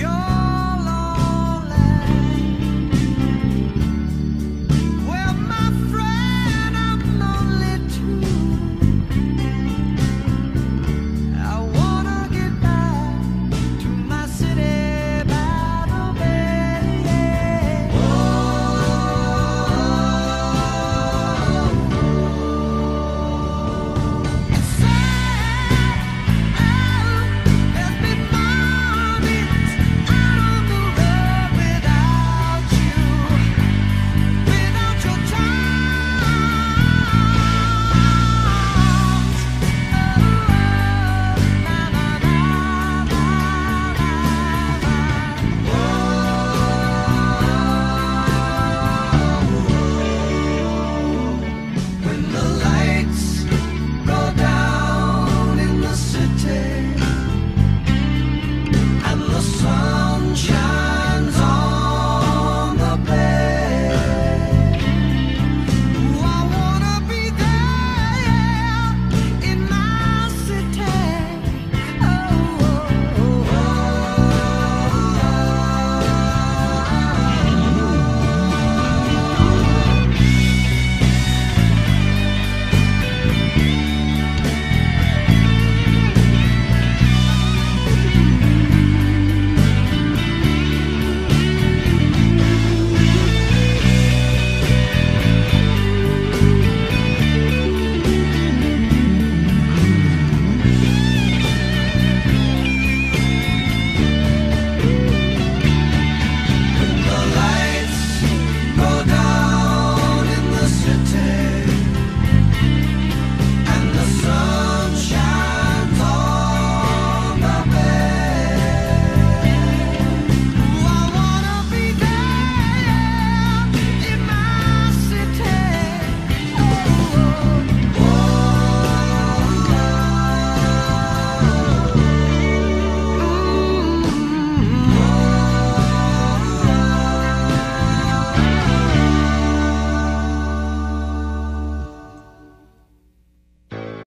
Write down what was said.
You're